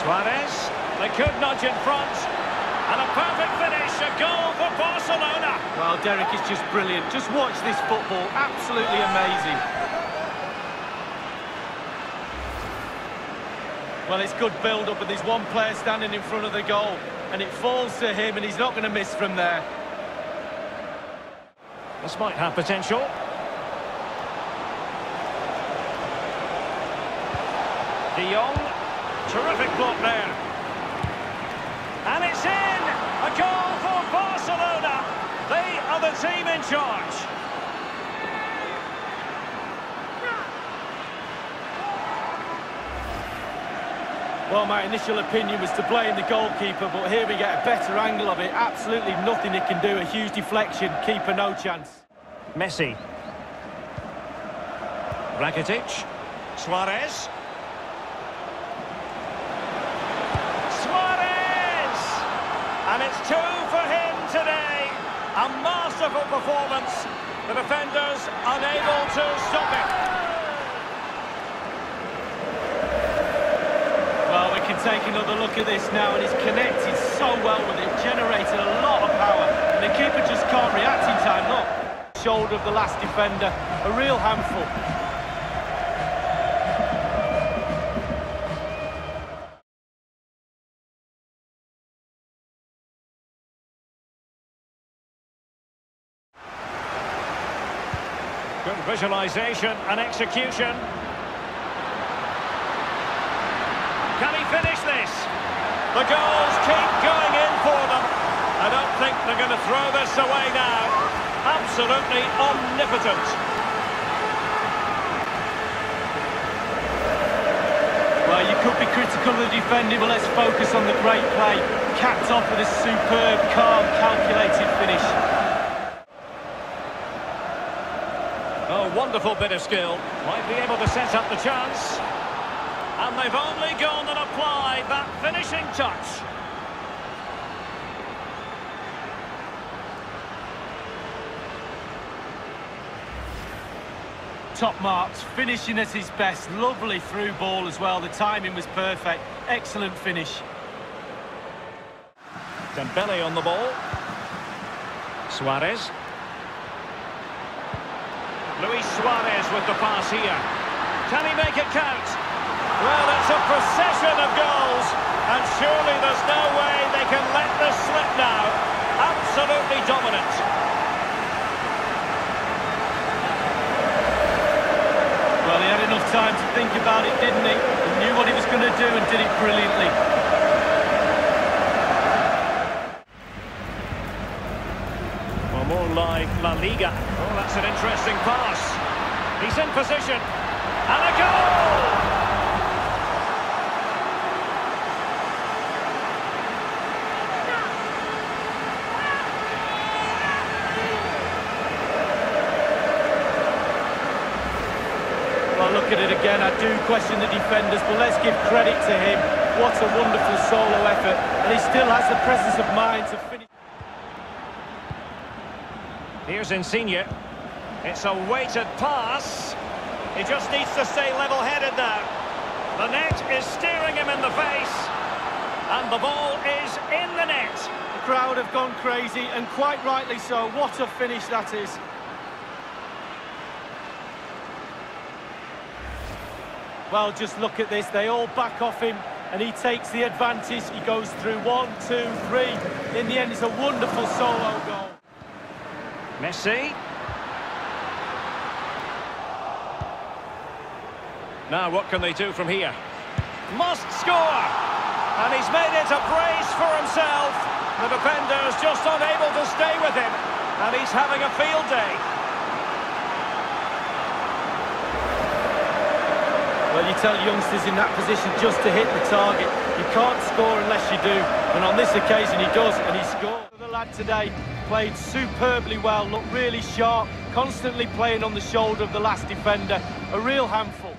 Suarez, they could nudge in front. And a perfect finish, a goal for Barcelona. Well, Derek is just brilliant. Just watch this football, absolutely amazing. Well, it's good build-up, and there's one player standing in front of the goal, and it falls to him, and he's not going to miss from there. This might have potential. De Jong, terrific block there. And it's in! A goal for Barcelona! They are the team in charge. Well, my initial opinion was to blame the goalkeeper, but here we get a better angle of it. Absolutely nothing he can do. A huge deflection. Keeper, no chance. Messi. Rakitic. Suarez. Suarez! And it's two for him today. A masterful performance. The defenders unable to stop it. Well, we can take another look at this now, and he's connected so well with it, generated a lot of power, and the keeper just can't react in time. Look, shoulder of the last defender, a real handful. Good visualisation and execution. Can he finish this? The goals keep going in for them. I don't think they're going to throw this away now. Absolutely omnipotent. Well, you could be critical of the defending, but let's focus on the great play. Capped off with a superb, calm, calculated finish. Wonderful bit of skill. Might be able to set up the chance. And they've only gone and applied that finishing touch. Top marks, finishing at his best. Lovely through ball as well. The timing was perfect. Excellent finish. Dembele on the ball. Suarez. Luis Suarez with the pass here. Can he make it count? Well, that's a procession of goals, and surely there's no way they can let this slip now. Absolutely dominant. Well, he had enough time to think about it, didn't he? He knew what he was going to do and did it brilliantly. Like La Liga. Oh, that's an interesting pass. He's in position. And a goal! Well, look at it again. I do question the defenders, but let's give credit to him. What a wonderful solo effort. And he still has the presence of mind to finish. Here's Insigne. It's a weighted pass. He just needs to stay level-headed now. The net is staring him in the face. And the ball is in the net. The crowd have gone crazy, and quite rightly so. What a finish that is. Well, just look at this. They all back off him, and he takes the advantage. He goes through one, two, three. In the end, it's a wonderful solo goal. Messi. Now, what can they do from here? Must score! And he's made it a brace for himself. The defender's just unable to stay with him. And he's having a field day. Well, you tell youngsters in that position just to hit the target. You can't score unless you do. And on this occasion, he does, and he scores. The lad today played superbly well, looked really sharp, constantly playing on the shoulder of the last defender. A real handful.